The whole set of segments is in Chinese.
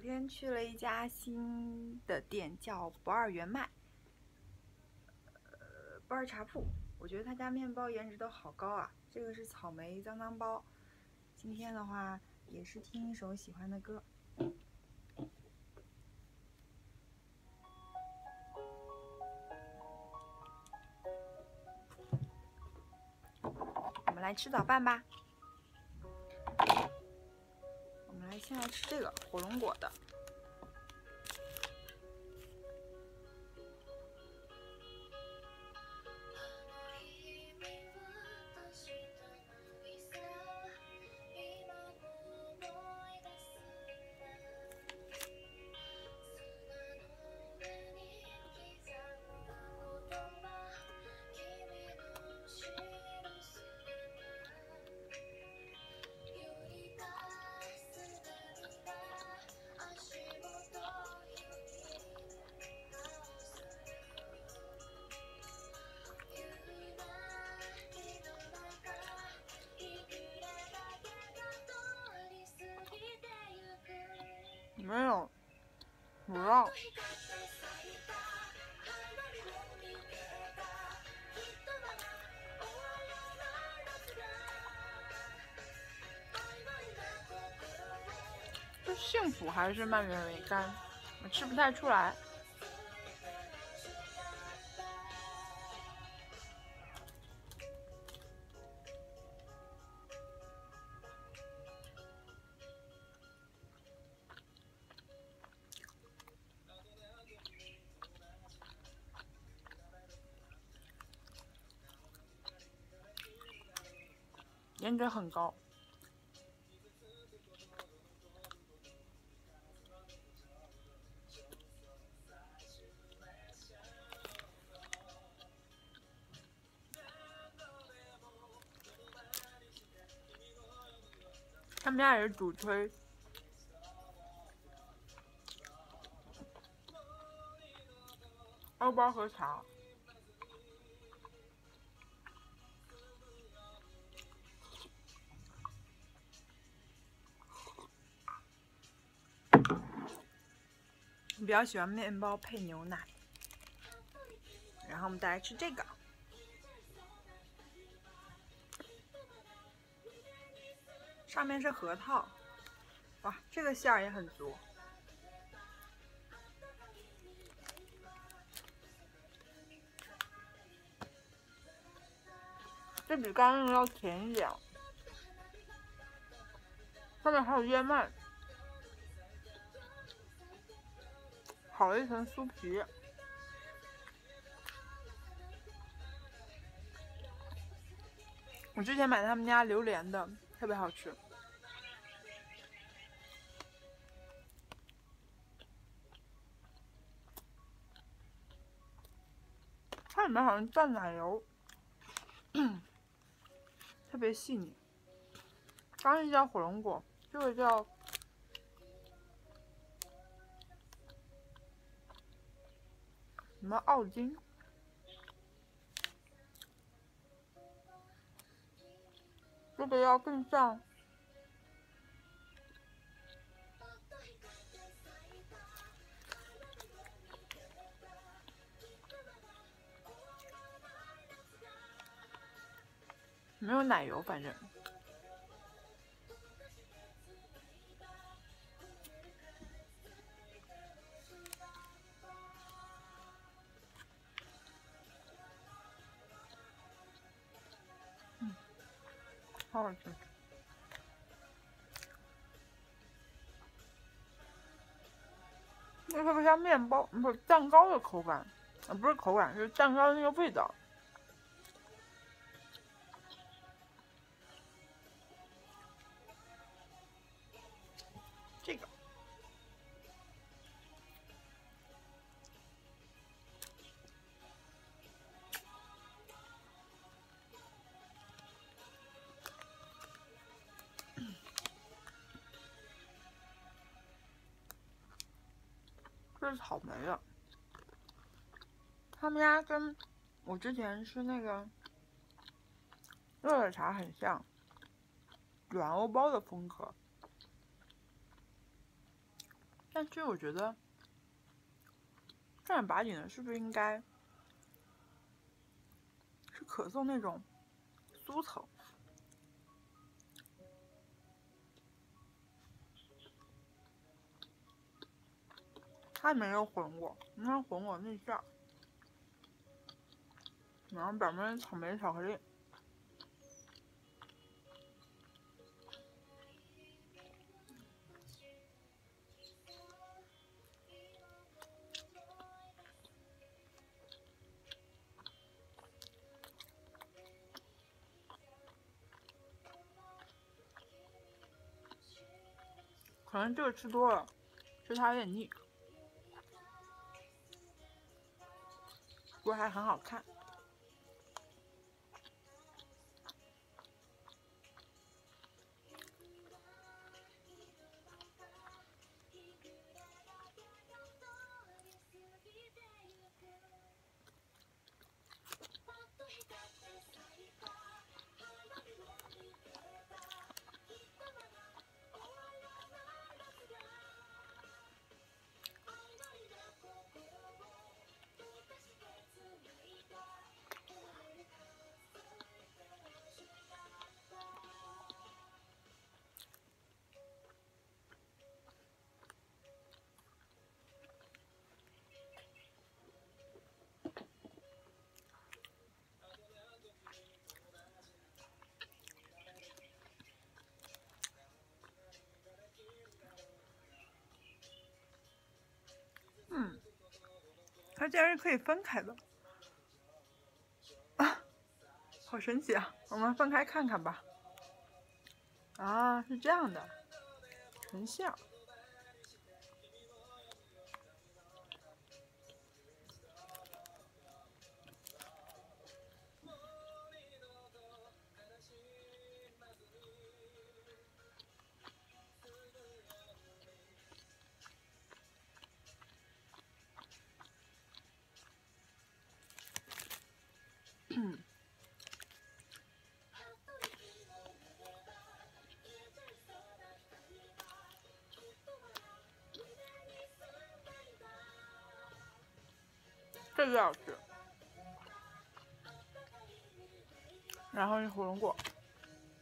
昨天去了一家新的店，叫不二原麦，呃，不二茶铺。我觉得他家面包颜值都好高啊！这个是草莓脏脏包。今天的话也是听一首喜欢的歌。我们来吃早饭吧。我们来先来吃这个火龙果的。没有，不让。是幸福还是蔓越莓干？我吃不太出来。颜值很高，他们家也是主推欧包和茶。比较喜欢面包配牛奶，然后我们再来吃这个，上面是核桃，哇，这个馅儿也很足，这比刚刚那个要甜一点，上面还有燕麦。烤了一层酥皮，我之前买他们家榴莲的，特别好吃。它里面好像蘸奶油，特别细腻。刚刚叫火龙果，这个叫。么奥金？这个要更像，没有奶油，反正。好好吃，那特别像面包，不是蛋糕的口感，不是口感，是蛋糕的那个味道。是草莓的，他们家跟我之前吃那个热的茶很像，软欧包的风格，但其实我觉得正儿八经的，是不是应该是可颂那种酥层？它没有混过，你看混过那馅，然后表面草莓巧克力。可能这个吃多了，吃它有点腻，还很好看。它竟然是可以分开的，啊，好神奇啊！我们分开看看吧。啊，是这样的，成像。这个好吃，然后是火龙果，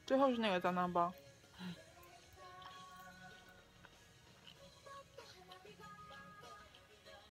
最后是那个脏脏包。